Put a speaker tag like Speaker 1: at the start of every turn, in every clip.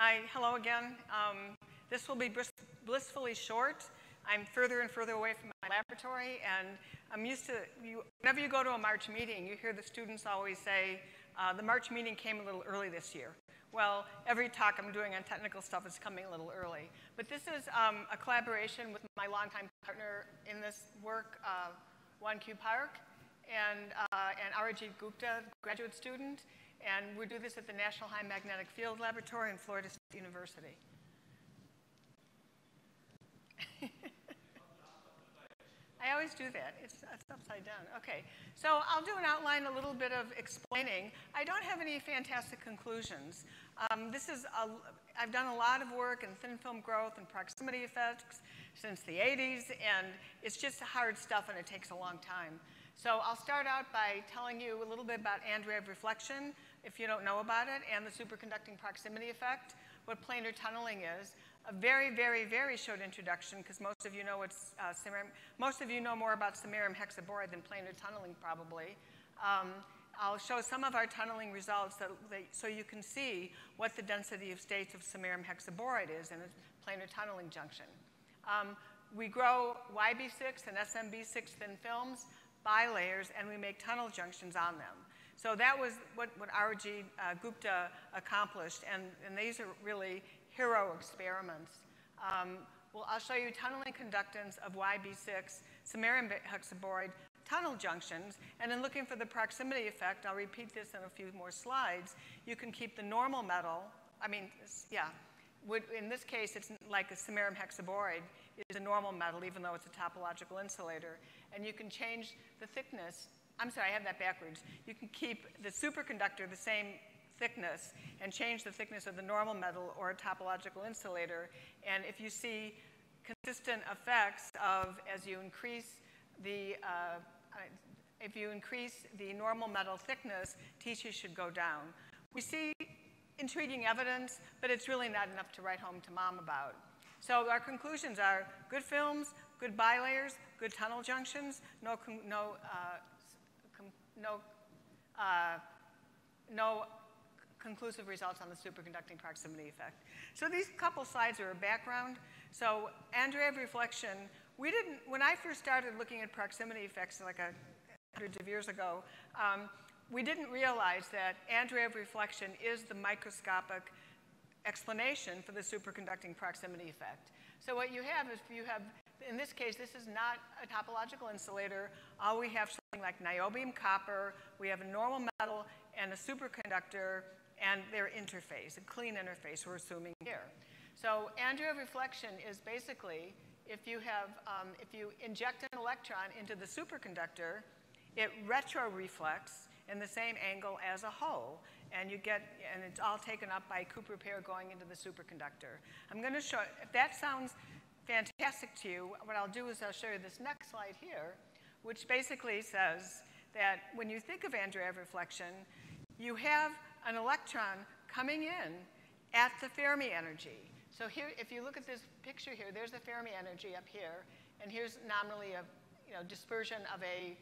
Speaker 1: Hi, hello again. Um, this will be blissfully short. I'm further and further away from my laboratory, and I'm used to, you, whenever you go to a March meeting, you hear the students always say, uh, the March meeting came a little early this year. Well, every talk I'm doing on technical stuff is coming a little early. But this is um, a collaboration with my longtime partner in this work, uh, Wan Kyu Park, and, uh, and Arijit Gupta, graduate student. And we do this at the National High Magnetic Field Laboratory in Florida State University. I always do that. It's, it's, upside down. Okay. So I'll do an outline, a little bit of explaining. I don't have any fantastic conclusions. Um, this is a, I've done a lot of work in thin film growth and proximity effects since the 80s, and it's just hard stuff, and it takes a long time. So I'll start out by telling you a little bit about Andreev reflection, if you don't know about it, and the superconducting proximity effect, what planar tunneling is a very, very, very short introduction because most of you know what's uh, samarium, most of you know more about samarium hexaboride than planar tunneling probably. Um, I'll show some of our tunneling results that, so you can see what the density of states of samarium hexaboride is in a planar tunneling junction. Um, we grow YB6 and SmB6 thin films, bilayers, and we make tunnel junctions on them. So that was what, what Arijit uh, Gupta accomplished, and, and these are really hero experiments. Um, well, I'll show you tunneling conductance of YB6, samarium hexaboride tunnel junctions, and in looking for the proximity effect, I'll repeat this in a few more slides, you can keep the normal metal, I mean, yeah, would, in this case, it's like a samarium hexaboride is a normal metal, even though it's a topological insulator, and you can change the thickness, I'm sorry, I have that backwards. You can keep the superconductor the same thickness and change the thickness of the normal metal or a topological insulator. And if you see consistent effects of as you increase the uh, if you increase the normal metal thickness, TT should go down. We see intriguing evidence, but it's really not enough to write home to mom about. So our conclusions are good films, good bilayers, good tunnel junctions, no, no, uh, no, uh, no conclusive results on the superconducting proximity effect. So these couple slides are a background. So Andreev reflection, we didn't, when I first started looking at proximity effects like a, hundreds of years ago, um, we didn't realize that Andreev reflection is the microscopic explanation for the superconducting proximity effect. So what you have is you have, in this case, this is not a topological insulator. All we have something like niobium copper. We have a normal metal and a superconductor and their interface, a clean interface we're assuming here. So Andreev reflection is basically if you have, um, if you inject an electron into the superconductor, it retroreflects in the same angle as a hole, and you get, and it's all taken up by Cooper pair going into the superconductor. I'm going to show, if that sounds fantastic to you, what I'll do is I'll show you this next slide here, which basically says that when you think of Andreev reflection, you have an electron coming in at the Fermi energy. So here, if you look at this picture here, there's the Fermi energy up here, and here's nominally a you know, dispersion of a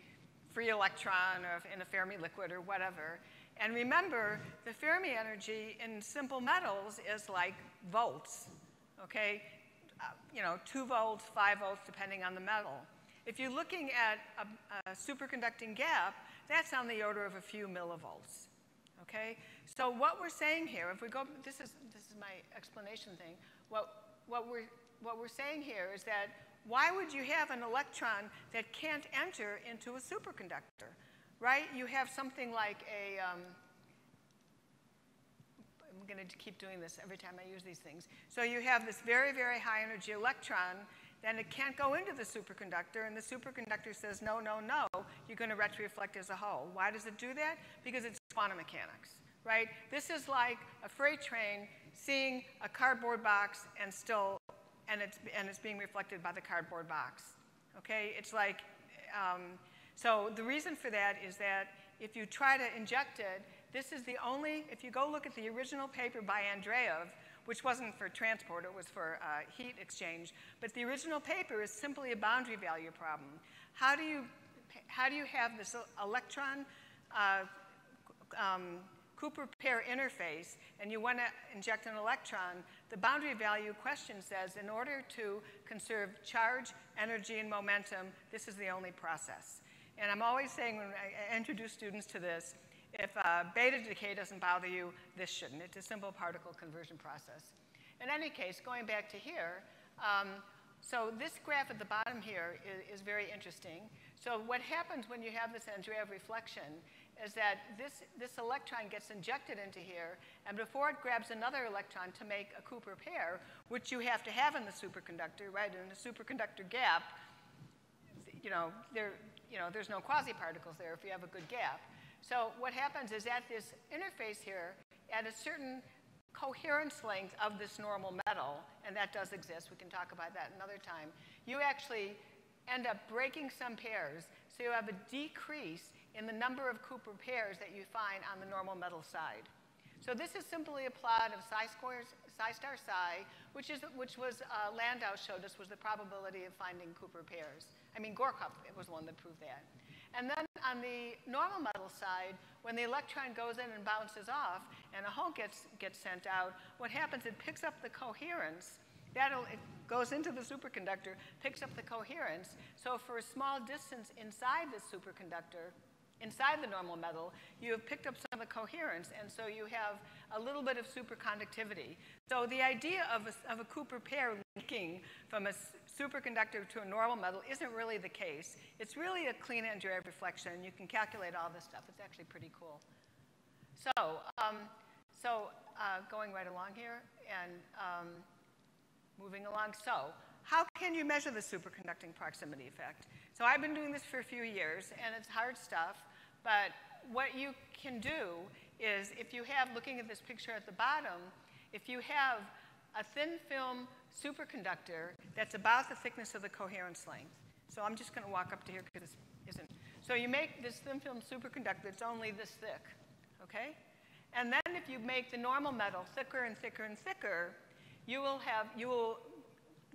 Speaker 1: free electron or in a Fermi liquid or whatever. And remember, the Fermi energy in simple metals is like volts, okay? Uh, you know, two volts, five volts, depending on the metal. If you're looking at a, a superconducting gap, that's on the order of a few millivolts okay? So what we're saying here, if we go, this is, this is my explanation thing. What, what, we're, what we're saying here is that why would you have an electron that can't enter into a superconductor, right? You have something like a, um, I'm going to keep doing this every time I use these things. So you have this very, very high energy electron, then it can't go into the superconductor, and the superconductor says, no, no, no, you're going to retroreflect as a hole. Why does it do that? Because it's quantum mechanics, right? This is like a freight train seeing a cardboard box and still, and it's, and it's being reflected by the cardboard box, okay? It's like, um, so the reason for that is that if you try to inject it, this is the only, if you go look at the original paper by Andreev, which wasn't for transport, it was for uh, heat exchange, but the original paper is simply a boundary value problem. How do you, how do you have this electron uh, um, Cooper pair interface and you want to inject an electron, the boundary value question says in order to conserve charge, energy, and momentum, this is the only process. And I'm always saying when I introduce students to this, if uh, beta decay doesn't bother you, this shouldn't. It's a simple particle conversion process. In any case, going back to here, um, so this graph at the bottom here is, is, very interesting. So what happens when you have this Andreev reflection is that this, this electron gets injected into here, and before it grabs another electron to make a Cooper pair, which you have to have in the superconductor, right, in the superconductor gap, you know, there, you know, there's no quasi-particles there if you have a good gap. So what happens is at this interface here, at a certain coherence length of this normal metal, and that does exist, we can talk about that another time, you actually end up breaking some pairs, so you have a decrease in the number of Cooper pairs that you find on the normal metal side. So this is simply a plot of psi, squares, psi star psi, which, is, which was, uh, Landau showed us was the probability of finding Cooper pairs. I mean, Gorkov was one that proved that. And then on the normal metal side, when the electron goes in and bounces off and a hole gets, gets sent out, what happens, it picks up the coherence. That'll, it goes into the superconductor, picks up the coherence. So for a small distance inside the superconductor, inside the normal metal, you have picked up some of the coherence, and so you have a little bit of superconductivity. So the idea of a, of a Cooper pair linking from a superconductor to a normal metal isn't really the case. It's really a clean Andreev reflection. You can calculate all this stuff. It's actually pretty cool. So, um, so uh, going right along here and um, moving along. So how can you measure the superconducting proximity effect? So I've been doing this for a few years, and it's hard stuff, but what you can do is if you have, looking at this picture at the bottom, if you have a thin film superconductor that's about the thickness of the coherence length. So I'm just going to walk up to here because it isn't. So you make this thin film superconductor that's only this thick, okay? And then if you make the normal metal thicker and thicker and thicker, you will have, you will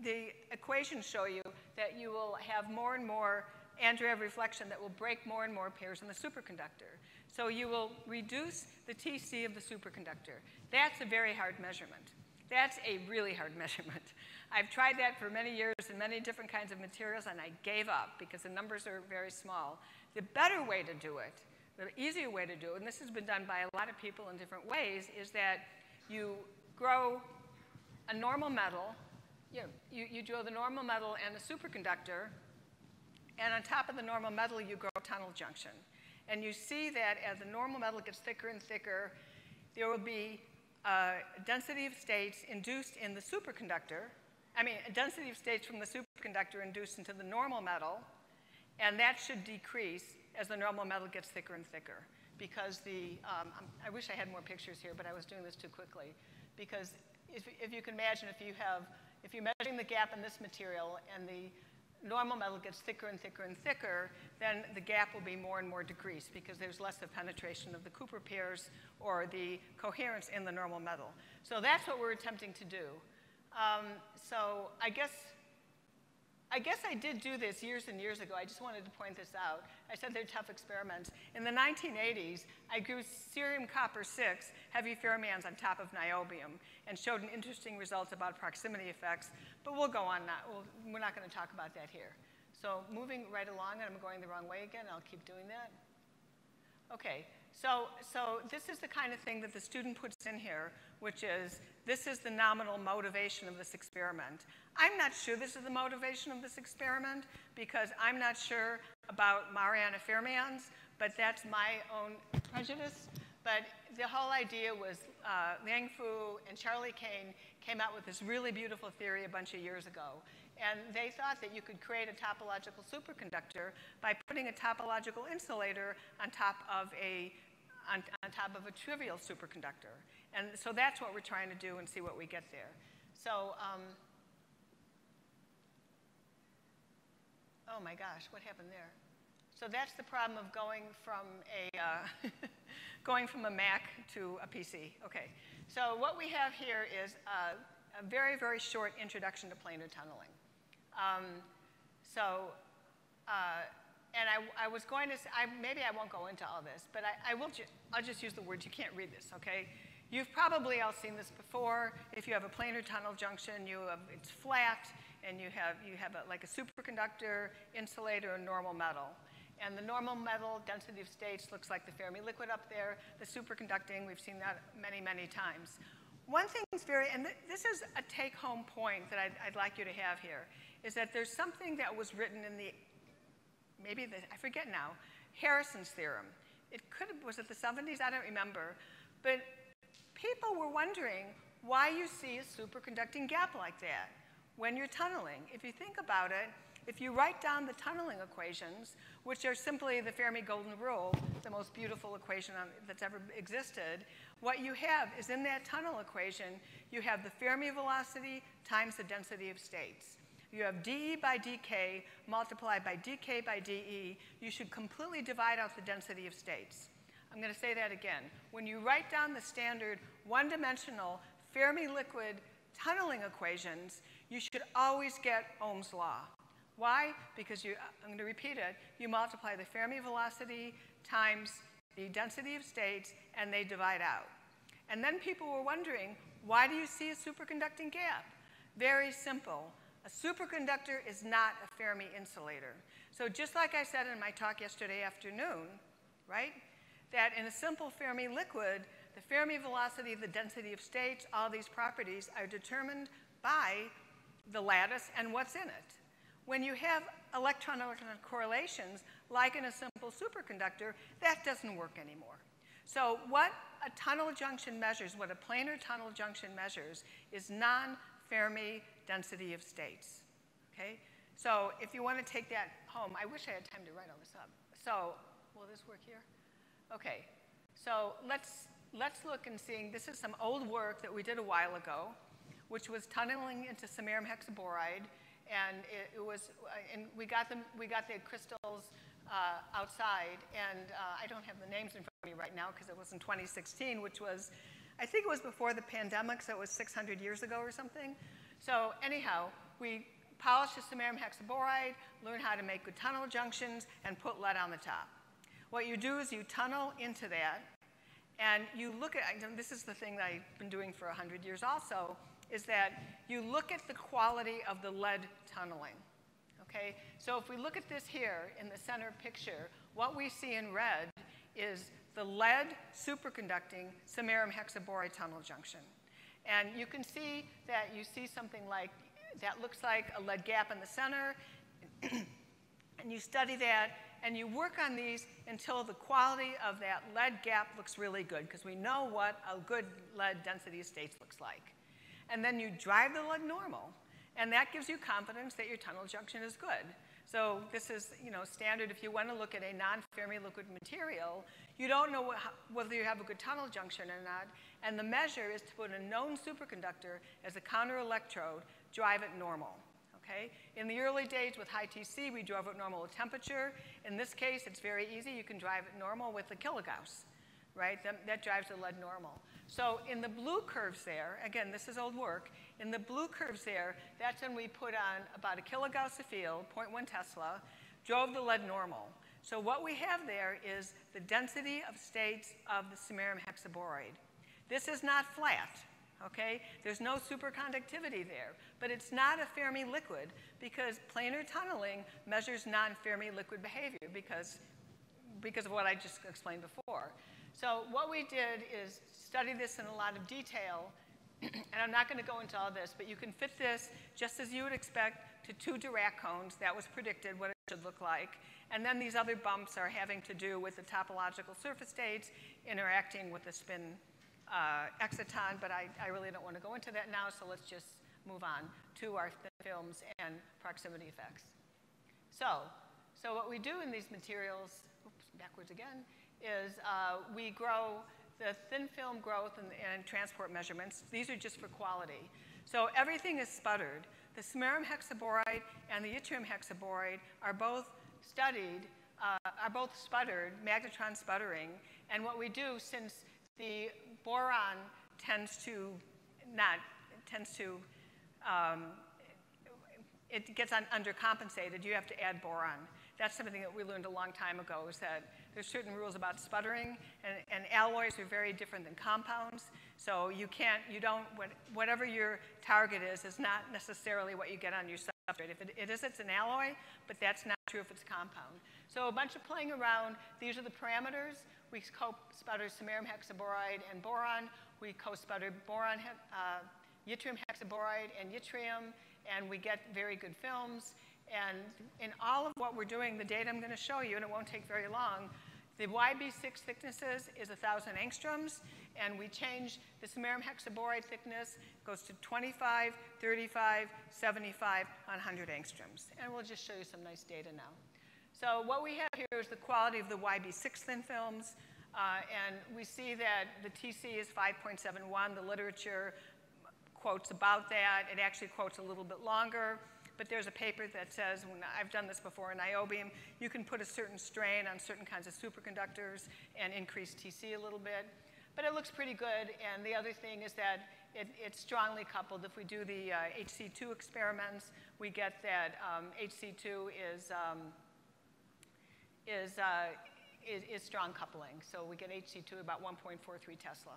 Speaker 1: the equations show you that you will have more and more Andreev reflection that will break more and more pairs in the superconductor. So you will reduce the TC of the superconductor. That's a very hard measurement. That's a really hard measurement. I've tried that for many years in many different kinds of materials, and I gave up because the numbers are very small. The better way to do it, the easier way to do it, and this has been done by a lot of people in different ways, is that you grow a normal metal you, know, you, you the normal metal and the superconductor, and on top of the normal metal, you grow tunnel junction. And you see that as the normal metal gets thicker and thicker, there will be a density of states induced in the superconductor, I mean, a density of states from the superconductor induced into the normal metal, and that should decrease as the normal metal gets thicker and thicker. Because the, um, I wish I had more pictures here, but I was doing this too quickly. Because if, if you can imagine, if you have if you're measuring the gap in this material and the normal metal gets thicker and thicker and thicker, then the gap will be more and more decreased because there's less of penetration of the Cooper pairs or the coherence in the normal metal. So that's what we're attempting to do. Um, so I guess I guess I did do this years and years ago. I just wanted to point this out. I said they're tough experiments. In the 1980s, I grew cerium copper 6 heavy fermions on top of niobium and showed an interesting results about proximity effects, but we'll go on now. We'll, we're not going to talk about that here. So moving right along, and I'm going the wrong way again, I'll keep doing that. Okay, so, so this is the kind of thing that the student puts in here, which is this is the nominal motivation of this experiment. I'm not sure this is the motivation of this experiment because I'm not sure about Majorana fermions, but that's my own prejudice. But the whole idea was uh, Liang Fu and Charlie Kane came out with this really beautiful theory a bunch of years ago. And they thought that you could create a topological superconductor by putting a topological insulator on top of a, on, on top of a trivial superconductor. And so that's what we're trying to do and see what we get there. So, um, oh my gosh, what happened there? So that's the problem of going from a, uh, going from a Mac to a PC. Okay, so what we have here is a, a very, very short introduction to planar tunneling. Um, so uh, and I, I, was going to, I, maybe I won't go into all this, but I, I will, ju I'll just use the words, you can't read this, okay? You've probably all seen this before. If you have a planar tunnel junction, you have, it's flat, and you have, you have a, like a superconductor, insulator, and normal metal. And the normal metal density of states looks like the Fermi liquid up there. The superconducting, we've seen that many, many times. One thing is very, and th this is a take-home point that I'd, I'd like you to have here, is that there's something that was written in the, maybe the, I forget now, Harrison's theorem. It could have, was it the 70s? I don't remember. But people were wondering why you see a superconducting gap like that when you're tunneling. If you think about it, if you write down the tunneling equations, which are simply the Fermi Golden Rule, the most beautiful equation on, that's ever existed, what you have is in that tunnel equation, you have the Fermi velocity times the density of states. You have dE by dk multiplied by dk by dE. You should completely divide out the density of states. I'm going to say that again. When you write down the standard one-dimensional Fermi liquid tunneling equations, you should always get Ohm's law. Why? Because you, I'm going to repeat it, you multiply the Fermi velocity times the density of states, and they divide out. And then people were wondering, why do you see a superconducting gap? Very simple. A superconductor is not a Fermi insulator. So just like I said in my talk yesterday afternoon, right, that in a simple Fermi liquid, the Fermi velocity, the density of states, all these properties are determined by the lattice and what's in it. When you have electron-electron correlations, like in a simple superconductor, that doesn't work anymore. So what a tunnel junction measures, what a planar tunnel junction measures, is non-Fermi density of states. Okay? So if you want to take that home, I wish I had time to write all this up. So will this work here? Okay. So let's, let's look and see. This is some old work that we did a while ago, which was tunneling into samarium hexaboride and it, it was, uh, and we got them, we got the crystals uh, outside, and uh, I don't have the names in front of me right now because it was in 2016, which was, I think it was before the pandemic, so it was 600 years ago or something. So anyhow, we polished the samarium hexaboride, learned how to make good tunnel junctions, and put lead on the top. What you do is you tunnel into that, and you look at, this is the thing that I've been doing for 100 years also, is that you look at the quality of the lead tunneling. Okay? So if we look at this here in the center picture, what we see in red is the lead superconducting samarium hexaboride tunnel junction. And you can see that you see something like, that looks like a lead gap in the center, and you study that, and you work on these until the quality of that lead gap looks really good, because we know what a good lead density of states looks like and then you drive the lead normal. And that gives you confidence that your tunnel junction is good. So this is you know, standard if you want to look at a non-Fermi liquid material, you don't know whether you have a good tunnel junction or not, and the measure is to put a known superconductor as a counter electrode, drive it normal. Okay? In the early days with high TC, we drove at normal temperature. In this case, it's very easy. You can drive it normal with the kilogauss, right? That, that drives the lead normal. So in the blue curves there, again, this is old work, in the blue curves there, that's when we put on about a kilogauss a field, 0.1 Tesla, drove the lead normal. So what we have there is the density of states of the samarium hexaboride. This is not flat, okay? There's no superconductivity there, but it's not a Fermi liquid because planar tunneling measures non-Fermi liquid behavior because, because of what I just explained before. So what we did is study this in a lot of detail, and I'm not going to go into all this, but you can fit this just as you would expect to two Dirac cones. That was predicted what it should look like. And then these other bumps are having to do with the topological surface states interacting with the spin uh, exciton, but I, I really don't want to go into that now, so let's just move on to our thin films and proximity effects. So, so what we do in these materials, oops, backwards again, is uh, we grow the thin film growth and, and transport measurements, these are just for quality. So everything is sputtered. The samarium hexaboride and the yttrium hexaboride are both studied, uh, are both sputtered, magnetron sputtering. And what we do, since the boron tends to not, tends to, um, it gets un undercompensated, you have to add boron. that's something that we learned a long time ago, is that there's certain rules about sputtering, and, and alloys are very different than compounds. So you can't, you don't, what, whatever your target is, is not necessarily what you get on your substrate. If it, it is, it's an alloy, but that's not true if it's a compound. So a bunch of playing around. These are the parameters. We co-sputtered samarium hexaboride and boron. We co-sputtered boron, uh, yttrium hexaboride and yttrium, and we get very good films. And in all of what we're doing, the data I'm going to show you, and it won't take very long, the YB6 thicknesses is 1,000 angstroms, and we change the samarium hexaboride thickness, goes to 25, 35, 75, 100 angstroms. And we'll just show you some nice data now. So what we have here is the quality of the YB6 thin films, uh, and we see that the TC is 5.71. The literature quotes about that. It actually quotes a little bit longer. But there's a paper that says, when I've done this before in niobium, you can put a certain strain on certain kinds of superconductors and increase TC a little bit. But it looks pretty good. And the other thing is that it, it's strongly coupled. If we do the uh, HC2 experiments, we get that um, HC2 is, um, is, uh, is, is strong coupling. So we get HC2 about 1.43 Tesla.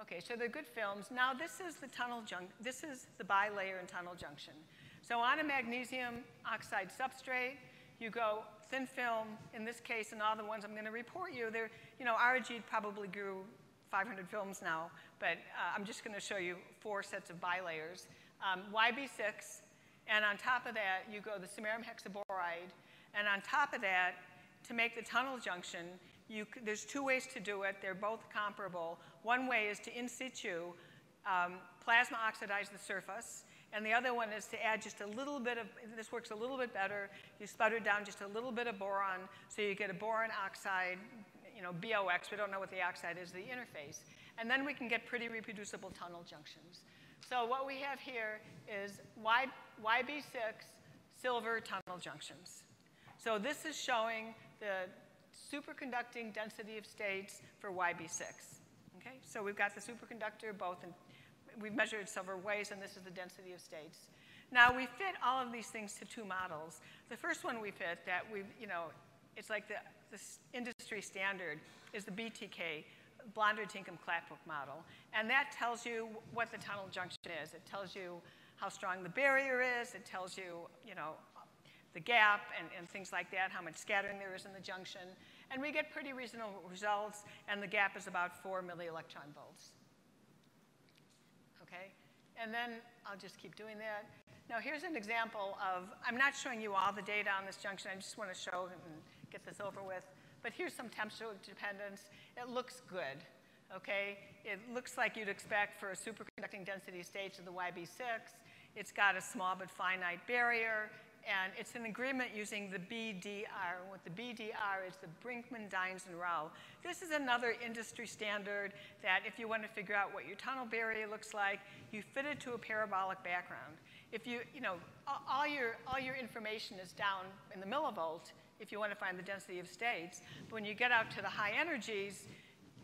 Speaker 1: Okay, so they're good films. Now this is the tunnel junction. This is the bilayer and tunnel junction. So on a magnesium oxide substrate, you go thin film. In this case, and all the ones I'm going to report you, they're, you know, Arijit probably grew 500 films now, but uh, I'm just going to show you four sets of bilayers. Um, YB6, and on top of that, you go the samarium hexaboride, and on top of that, to make the tunnel junction, you, there's two ways to do it. They're both comparable. One way is to in situ um, plasma oxidize the surface, and the other one is to add just a little bit of, this works a little bit better. You sputter down just a little bit of boron, so you get a boron oxide, you know, BOX, we don't know what the oxide is, the interface. And then we can get pretty reproducible tunnel junctions. So what we have here is y, YB6 silver tunnel junctions. So this is showing the superconducting density of states for YB6. Okay, so we've got the superconductor both in, we've measured several ways, and this is the density of states. Now we fit all of these things to two models. The first one we fit that we've, you know, it's like the, the industry standard is the BTK, Blonder Tinkham Klapwijk model. And that tells you what the tunnel junction is. It tells you how strong the barrier is. It tells you, you know, the gap and, and things like that, how much scattering there is in the junction. And we get pretty reasonable results, and the gap is about 4 millielectron volts. Okay? And then I'll just keep doing that. Now here's an example of, I'm not showing you all the data on this junction, I just want to show and get this over with. But here's some temperature dependence. It looks good, okay? It looks like you'd expect for a superconducting density stage of the YB6. It's got a small but finite barrier and it's an agreement using the BDR. What the BDR is the Brinkman, Dynes, and Rowell. This is another industry standard that if you want to figure out what your tunnel barrier looks like, you fit it to a parabolic background. If you, you know, all your, all your information is down in the millivolt if you want to find the density of states. But when you get out to the high energies,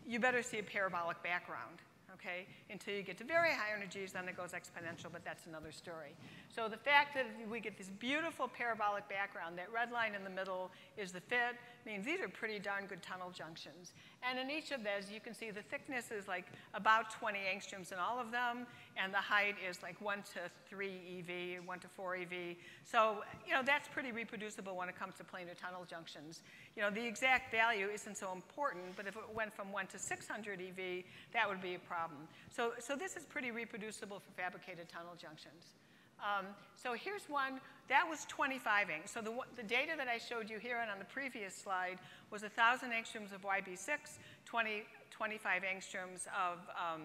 Speaker 1: you better see a parabolic background okay? Until you get to very high energies, then it goes exponential, but that's another story. So the fact that we get this beautiful parabolic background, that red line in the middle is the fit, means these are pretty darn good tunnel junctions. And in each of those, you can see the thickness is like about 20 angstroms in all of them, and the height is like 1 to 3 EV, 1 to 4 EV. So, you know, that's pretty reproducible when it comes to planar tunnel junctions. You know, the exact value isn't so important, but if it went from 1 to 600 EV, that would be a problem. So, so this is pretty reproducible for fabricated tunnel junctions. Um, so here's one, that was 25 angstroms. So the, the data that I showed you here and on the previous slide was 1,000 angstroms of YB6, 20, 25 angstroms of, um,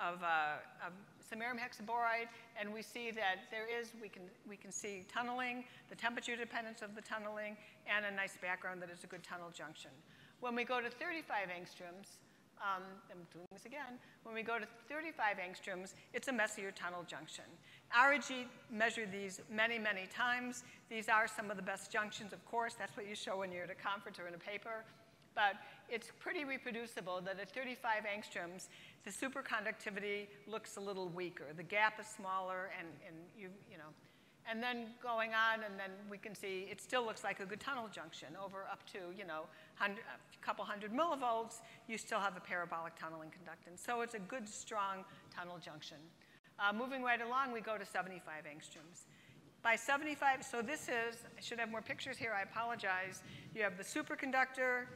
Speaker 1: of, uh, of samarium hexaboride, and we see that there is, we can, we can see tunneling, the temperature dependence of the tunneling, and a nice background that is a good tunnel junction. When we go to 35 angstroms, um, I'm doing this again. When we go to 35 angstroms, it's a messier tunnel junction. Arijit measured these many, many times. These are some of the best junctions, of course. That's what you show when you're at a conference or in a paper. But it's pretty reproducible that at 35 angstroms, the superconductivity looks a little weaker. The gap is smaller, and, and you, you know, And then going on, and then we can see it still looks like a good tunnel junction over up to, you know, a couple hundred millivolts, you still have a parabolic tunneling conductance. So it's a good, strong tunnel junction. Uh, moving right along, we go to 75 angstroms. By 75, so this is, I should have more pictures here, I apologize. You have the superconductor,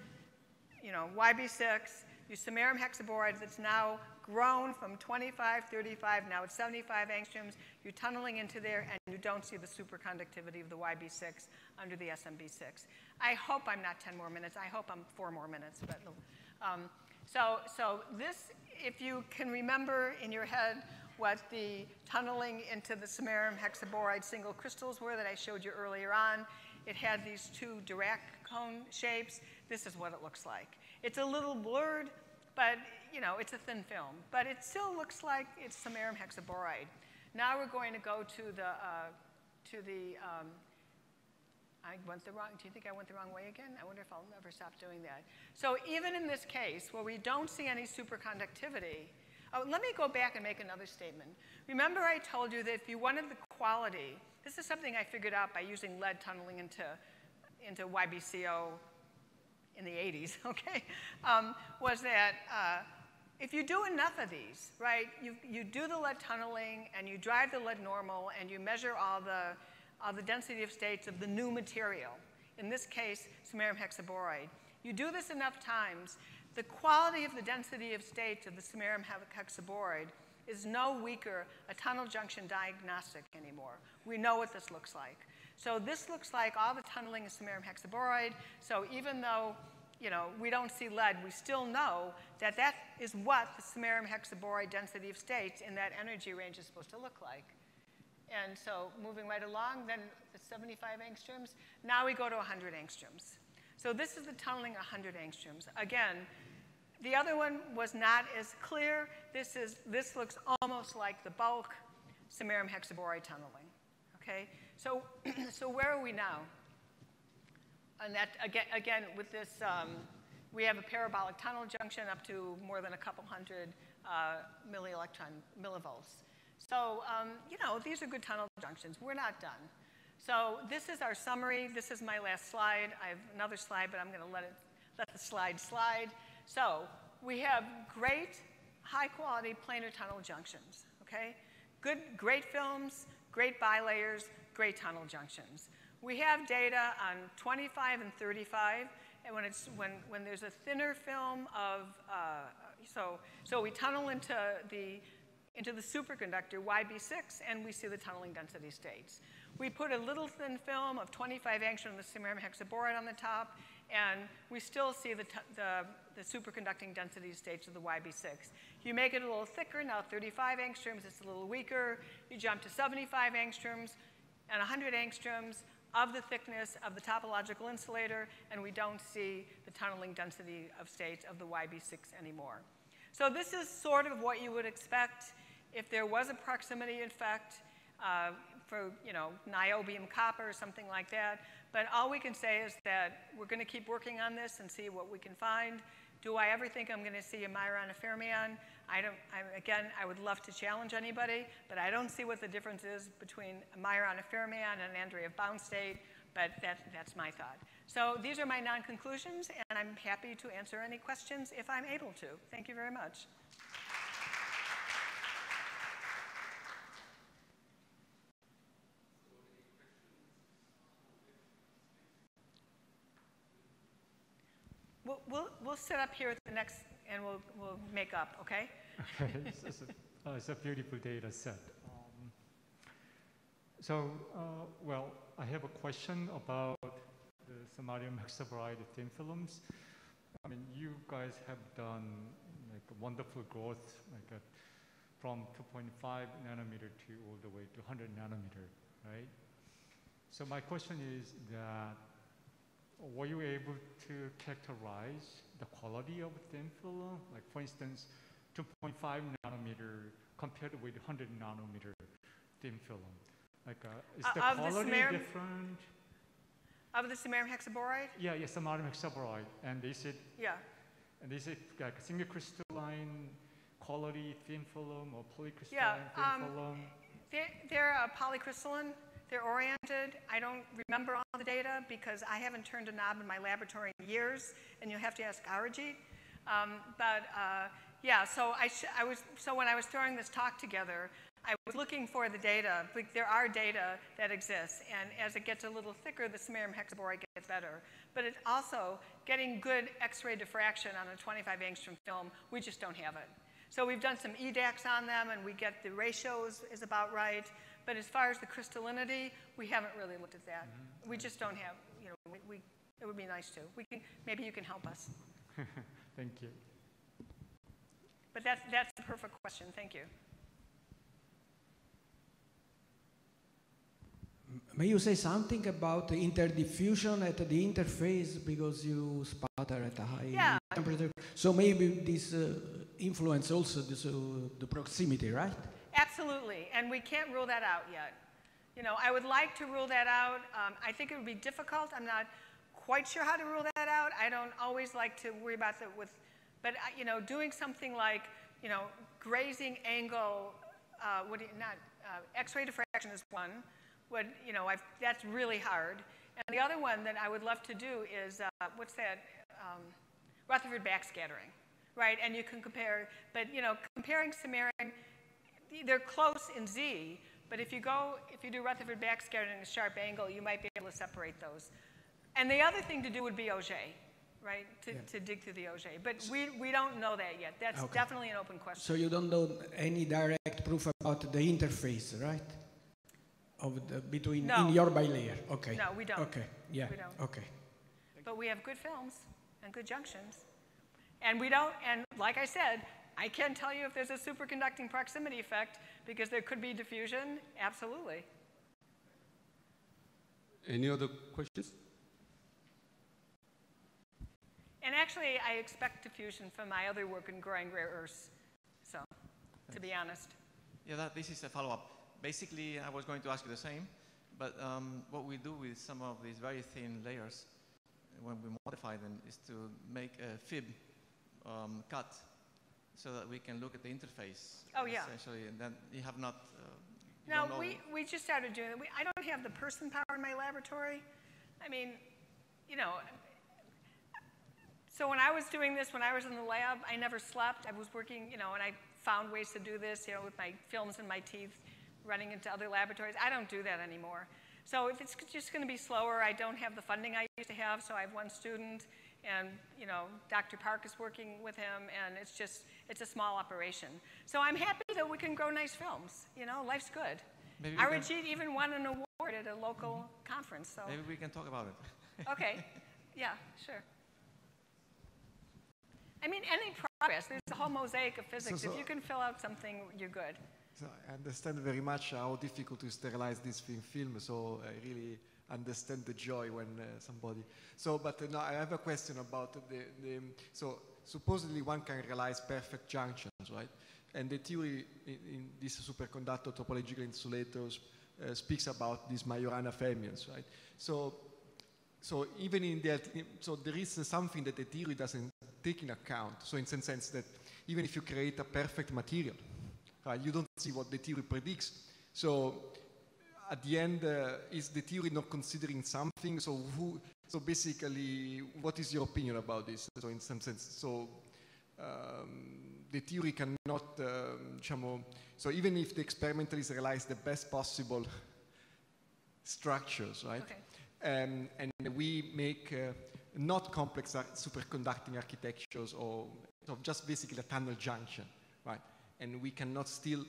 Speaker 1: you know, YB6, your samarium hexaboride that's now grown from 25, 35, now it's 75 angstroms. You're tunneling into there and you don't see the superconductivity of the YB6 under the SmB6. I hope I'm not 10 more minutes. I hope I'm four more minutes. But, um, so, so this, if you can remember in your head what the tunneling into the samarium hexaboride single crystals were that I showed you earlier on, it had these two Dirac cone shapes. This is what it looks like. It's a little blurred, but you know, it's a thin film. But it still looks like it's samarium hexaboride. Now we're going to go to the, uh, to the um, I went the wrong, do you think I went the wrong way again? I wonder if I'll ever stop doing that. So even in this case, where we don't see any superconductivity, oh, let me go back and make another statement. Remember I told you that if you wanted the quality, this is something I figured out by using lead tunneling into, into YBCO in the 80s, okay, um, was that uh, if you do enough of these, right, you, you do the lead tunneling and you drive the lead normal and you measure all the uh, the density of states of the new material, in this case, samarium hexaboride. You do this enough times, the quality of the density of states of the samarium hexaboride is no weaker a tunnel junction diagnostic anymore. We know what this looks like. So this looks like all the tunneling is samarium hexaboride. So even though you know, we don't see lead, we still know that that is what the samarium hexaboride density of states in that energy range is supposed to look like. And so moving right along, then the 75 angstroms. Now we go to 100 angstroms. So this is the tunneling 100 angstroms. Again, the other one was not as clear. This, is, this looks almost like the bulk samarium hexaboride tunneling. Okay? So, so where are we now? And that, again, again with this, um, we have a parabolic tunnel junction up to more than a couple hundred uh, millielectron millivolts. So, um, you know, these are good tunnel junctions. We're not done. So this is our summary. This is my last slide. I have another slide, but I'm going to let, it, let the slide slide. So we have great, high-quality planar tunnel junctions, okay? Good, great films, great bilayers, great tunnel junctions. We have data on 25 and 35, and when, it's, when, when there's a thinner film of, uh, so, so we tunnel into the into the superconductor YB6, and we see the tunneling density states. We put a little thin film of 25 angstrom of samarium hexaboride on the top, and we still see the, the, the, superconducting density states of the YB6. You make it a little thicker, now 35 angstroms, it's a little weaker. You jump to 75 angstroms and 100 angstroms of the thickness of the topological insulator, and we don't see the tunneling density of states of the YB6 anymore. So this is sort of what you would expect if there was a proximity effect uh, for, you know, niobium copper or something like that. But all we can say is that we're going to keep working on this and see what we can find. Do I ever think I'm going to see a Majorana fermion? I don't, I, again, I would love to challenge anybody, but I don't see what the difference is between a Majorana fermion and Andreev bound state, but that, that's my thought. So these are my non-conclusions, and I'm happy to answer any questions if I'm able to. Thank you very much. We'll, we'll, we'll sit up here at the next, and we'll, we'll make up, okay?
Speaker 2: okay, it's, a, beautiful data set. Um, so, uh, well, I have a question about the samarium hexaboride thin films. I mean, you guys have done like a wonderful growth, like a, from 2.5 nanometer to all the way to 100 nanometer, right? So my question is that were you able to characterize the quality of thin film? Like for instance, 2.5 nanometer compared with 100 nanometer thin film. Like, uh, is the uh, quality the different?
Speaker 1: Of the samarium hexaboride?
Speaker 2: Yeah, yeah, samarium hexaboride. And is it?
Speaker 1: Yeah.
Speaker 2: And is it like single crystalline quality thin film or polycrystalline
Speaker 1: yeah,
Speaker 2: thin
Speaker 1: um,
Speaker 2: film?
Speaker 1: They're, they're uh, polycrystalline they're oriented. I don't remember all the data because I haven't turned a knob in my laboratory in years, and you'll have to ask Arijit. Um, but uh, yeah, so I, I was so when I was throwing this talk together, I was looking for the data. There are data that exists, and as it gets a little thicker, the samarium hexaboride gets better. But it's also getting good X-ray diffraction on a 25 angstrom film. We just don't have it. So we've done some EDAX on them, and we get the ratios is about right. But as far as the crystallinity, we haven't really looked at that. Mm -hmm. We just don't have, you know, we, we, it would be nice to. We can, maybe you can help us.
Speaker 2: Thank you.
Speaker 1: But that's, that's the perfect question. Thank you.
Speaker 3: May you say something about the interdiffusion at the interface because you sputter at a high
Speaker 1: yeah.
Speaker 3: temperature? So maybe this uh, influence also this, uh, the proximity, right?
Speaker 1: Absolutely, and we can't rule that out yet. You know, I would like to rule that out. Um, I think it would be difficult. I'm not quite sure how to rule that out. I don't always like to worry about that with, but uh, you know, doing something like, you know, grazing angle, uh, what you, not, uh, X-ray diffraction is one. Would, you know, I've, that's really hard. And the other one that I would love to do is, uh, what's that? Um, Rutherford backscattering, right? And you can compare, but you know, comparing samarium they're close in Z, but if you go, if you do Rutherford backscattering at a sharp angle, you might be able to separate those. And the other thing to do would be Auger, right? To, yeah. to dig through the Auger. But we, we don't know that yet. That's okay. definitely an open question.
Speaker 3: So you don't know any direct proof about the interface, right? Of the, between
Speaker 1: no.
Speaker 3: in your bilayer. Okay.
Speaker 1: No, we don't.
Speaker 3: Okay. Yeah.
Speaker 1: We don't.
Speaker 3: Okay.
Speaker 1: But we have good films and good junctions. And we don't, and like I said, I can't tell you if there's a superconducting proximity effect because there could be diffusion, absolutely.
Speaker 4: Any other questions?
Speaker 1: And actually, I expect diffusion from my other work in growing rare earths, so, to be honest.
Speaker 5: Yeah, that, this is a follow-up. Basically, I was going to ask you the same, but um, what we do with some of these very thin layers when we modify them is to make a fib um, cut so that we can look at the interface.
Speaker 1: Oh, yeah.
Speaker 5: Essentially, and then you have not. Uh, you
Speaker 1: no, we, we just started doing it. We, I don't have the person power in my laboratory. I mean, you know, so when I was doing this, when I was in the lab, I never slept. I was working, you know, and I found ways to do this, you know, with my films in my teeth, running into other laboratories. I don't do that anymore. So if it's just going to be slower, I don't have the funding I used to have, so I have one student and you know, Dr. Park is working with him, and it's just, it's a small operation. So I'm happy that we can grow nice films. You know, life's good. Maybe Arijit even won an award at a local mm -hmm. conference. So
Speaker 5: maybe we can talk about it.
Speaker 1: okay, yeah, sure. I mean, any progress. There's a whole mosaic of physics. So, so if you can fill out something, you're good.
Speaker 6: So I understand very much how difficult to sterilize this film. So I really understand the joy when uh, somebody. So, but uh, now I have a question about the, the, so supposedly one can realize perfect junctions, right? And the theory in, in this superconductor topological insulators uh, speaks about these Majorana fermions, right? So, so even in that, so there is something that the theory doesn't take in account. So in some sense that even if you create a perfect material, right, you don't see what the theory predicts. So at the end, uh, is the theory not considering something? So who, so basically, what is your opinion about this? So in some sense, so um, the theory cannot, um, so even if the experimentalists realize the best possible structures, right? Okay. Um, and we make uh, not complex superconducting architectures or so just basically a tunnel junction, right? And we cannot still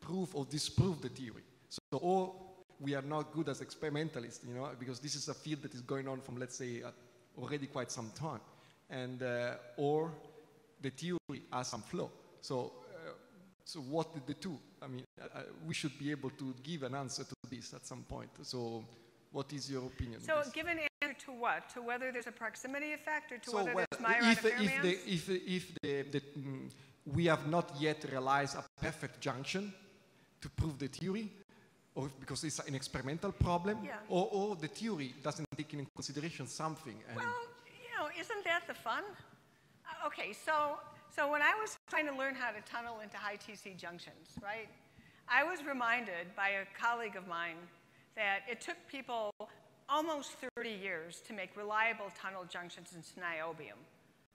Speaker 6: prove or disprove the theory. So, or we are not good as experimentalists, you know, because this is a field that is going on from, let's say, uh, already quite some time. And, uh, or the theory has some flaw. So, uh, so what did the two? I mean, uh, uh, we should be able to give an answer to this at some point. So, what is your opinion?
Speaker 1: So, give an answer to what? To whether there's a proximity effect or to
Speaker 6: so,
Speaker 1: whether
Speaker 6: well,
Speaker 1: there's Majorana
Speaker 6: if, if, the, if, if the, the, mm, we have not yet realized a perfect junction to prove the theory, or because it's an experimental problem,
Speaker 1: yeah.
Speaker 6: or, or, the theory doesn't take into consideration something.
Speaker 1: well, you know, isn't that the fun? Uh, okay, so, so when I was trying to learn how to tunnel into high TC junctions, right, I was reminded by a colleague of mine that it took people almost 30 years to make reliable tunnel junctions into niobium,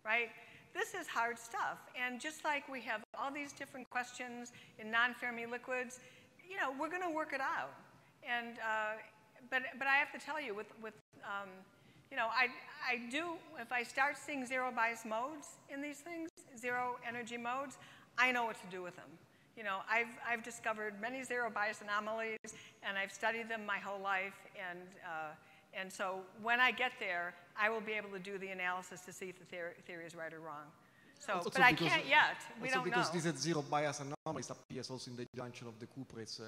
Speaker 1: right? This is hard stuff. And just like we have all these different questions in non-Fermi liquids, you know, we're going to work it out. And, uh, but, but I have to tell you, with, with um, you know, I, I do, if I start seeing zero bias modes in these things, zero energy modes, I know what to do with them. You know, I've, I've discovered many zero bias anomalies, and I've studied them my whole life, and, uh, and so when I get there, I will be able to do the analysis to see if the theory, theory is right or wrong. So,
Speaker 6: Also
Speaker 1: but I can't yet. We
Speaker 6: also
Speaker 1: don't
Speaker 6: because
Speaker 1: know.
Speaker 6: this zero bias anomalies appears also in the junction of the cuprates. Uh,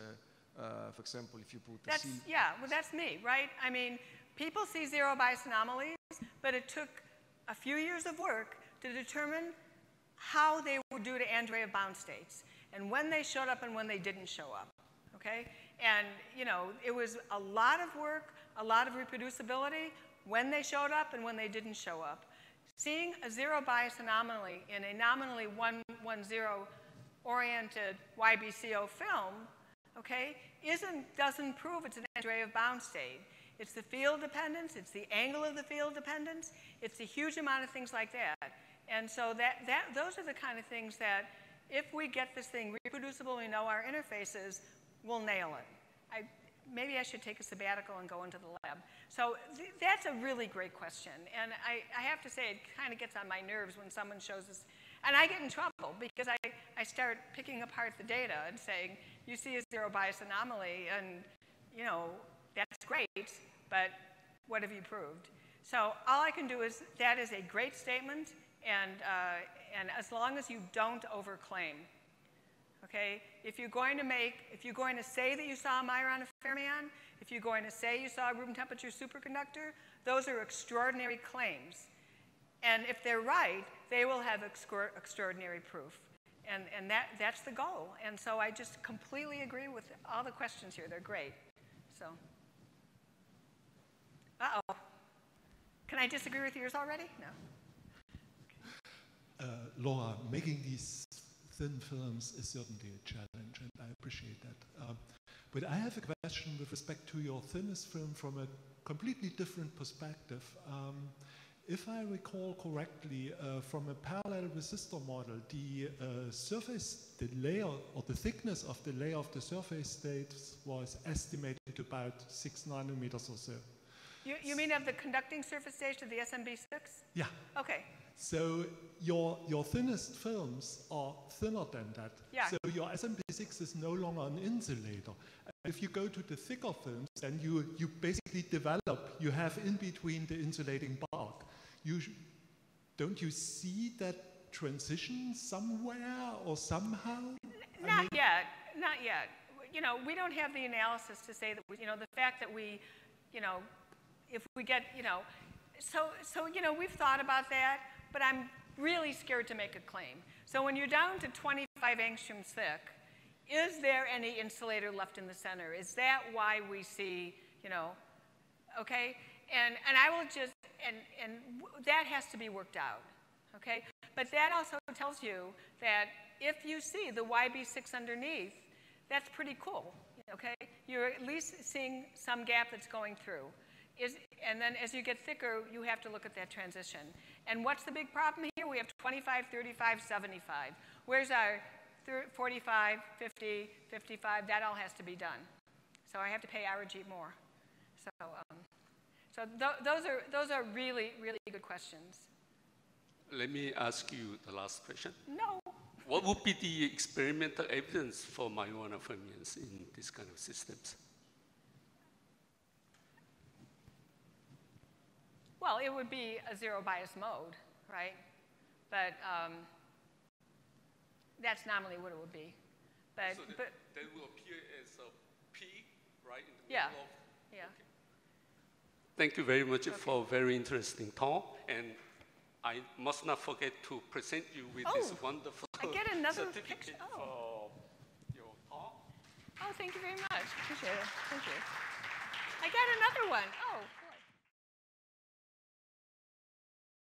Speaker 6: uh, for example, if you put the
Speaker 1: That's,
Speaker 6: C
Speaker 1: yeah, well, that's me, right? I mean, people see zero bias anomalies, but it took a few years of work to determine how they would do to Andreev bound states, and when they showed up and when they didn't show up, okay? And, you know, it was a lot of work, a lot of reproducibility, when they showed up and when they didn't show up. Seeing a zero bias anomaly in a nominally 110 oriented YBCO film okay, isn't, doesn't prove it's an Andreev bound state. It's the field dependence, it's the angle of the field dependence, it's a huge amount of things like that. And so that, that, those are the kind of things that if we get this thing reproducible, we know our interfaces, we'll nail it. I, maybe I should take a sabbatical and go into the lab. So th- that's a really great question. And I, I have to say, it kind of gets on my nerves when someone shows us, and I get in trouble because I, I start picking apart the data and saying, you see a zero bias anomaly, and you know, that's great, but what have you proved? So all I can do is, that is a great statement, and, uh, and as long as you don't overclaim, okay? If you're going to make, if you're going to say that you saw a Majorana fermion, if you're going to say you saw a room temperature superconductor, those are extraordinary claims. And if they're right, they will have extra- extraordinary proof. And, and that, that's the goal. And so I just completely agree with all the questions here. They're great. So, uh oh. Can I disagree with yours already? No.
Speaker 4: Uh, Laura, making these thin films is certainly a challenge, and I appreciate that. Um, but I have a question with respect to your thinnest film from a completely different perspective. Um, if I recall correctly, uh, from a parallel resistor model, the uh, surface, the layer or the thickness of the layer of the surface states was estimated to about six nanometers or so.
Speaker 1: You, you mean of the conducting surface stage of the SmB6?
Speaker 4: Yeah.
Speaker 1: Okay.
Speaker 4: So your your thinnest films are thinner than that.
Speaker 1: Yeah.
Speaker 4: So your SmB6 is no longer an insulator. If you go to the thicker films, then you you basically develop. You have in between the insulating bulk. You sh- don't you see that transition somewhere or somehow? I
Speaker 1: Not
Speaker 4: mean-
Speaker 1: yet, not yet. You know, we don't have the analysis to say that, we, you know, the fact that we, you know, if we get, you know, so, so, you know, we've thought about that, but I'm really scared to make a claim. So when you're down to 25 angstroms thick, is there any insulator left in the center? Is that why we see, you know, okay? And, and I will just, and, and that has to be worked out, okay? But that also tells you that if you see the YB6 underneath, that's pretty cool, okay? You're at least seeing some gap that's going through. Is, and then as you get thicker, you have to look at that transition. And what's the big problem here? We have 25, 35, 75. Where's our thir- 45, 50, 55? That all has to be done. So I have to pay RG more. So, um, so th- those, are, those are really, really good questions.
Speaker 7: Let me ask you the last question.
Speaker 1: No,
Speaker 7: What would be the experimental evidence for Majorana fermions in this kind of systems?
Speaker 1: Well, it would be a zero bias mode, right? But um, that's nominally what it would be. But,
Speaker 7: so that,
Speaker 1: but
Speaker 7: that will appear as a P, right? In the
Speaker 1: Yeah.
Speaker 7: middle of,
Speaker 1: yeah.
Speaker 7: Thank you very much for a very interesting talk. And I must not forget to present you with this
Speaker 1: Oh,
Speaker 7: wonderful
Speaker 1: I get another
Speaker 7: certificate
Speaker 1: picture. Oh.
Speaker 7: for your talk.
Speaker 1: Oh, thank you very much. Appreciate it. Thank you. I got another one. Oh,